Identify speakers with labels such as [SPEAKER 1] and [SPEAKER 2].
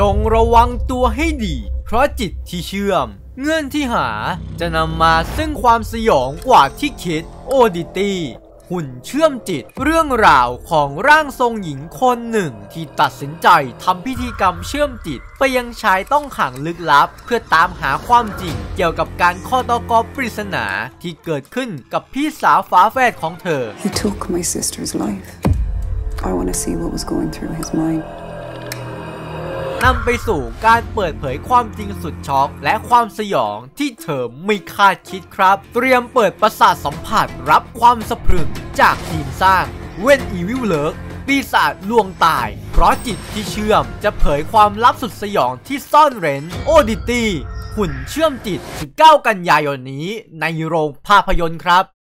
[SPEAKER 1] จงระวังตัวให้ดี เพราะจิตที่เชื่อม เงื่อนที่หาจะนำมาซึ่งความสยองกว่าที่คิดโอดิตี้หุ่นเชื่อมจิตเรื่องราวของร่างทรงหญิงคนหนึ่ง ที่ตัดสินใจทำพิธีกรรมเชื่อมจิต ไปยังชายต้องขังลึกลับ เพื่อตามหาความจริง เกี่ยวกับการข้อตกอปริศนาที่เกิดขึ้นกับพี่สาวฝาแฝดของเธอ
[SPEAKER 2] He took my sister's life. I want to see what was going through his mind.
[SPEAKER 1] นำไปสู่การเปิดเผยความจริงสุดช็อก และความสยองที่เธอไม่คาดคิดครับ เตรียมเปิดประสาทสัมผัสรับความสะพรึงจากทีมสร้างเวนอีวิลเลิกปีศาจลวงตาย เพราะจิตที่เชื่อมจะเผยความลับสุดสยองที่ซ่อนเร้นโอดิตี้หุ่นเชื่อมจิต 19 กันยายนนี้ในโรงภาพยนตร์ครับ